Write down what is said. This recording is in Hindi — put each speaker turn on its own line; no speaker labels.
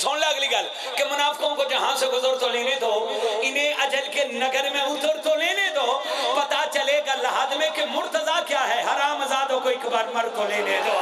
अगली गल, कि मुनाफकों को जहाँ से गुजर तो लेने दो, इन्हें अजल के नगर में उतर तो लेने दो। पता चलेगा लहाद में कि मुर्तजा क्या है हराम आजादों को एक बार मर तो लेने दो।